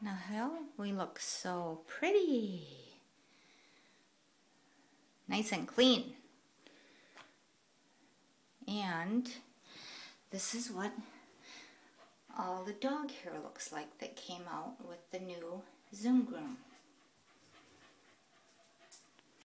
Now we look so pretty. Nice and clean. And this is what all the dog hair looks like that came out with the new Zoom Groom.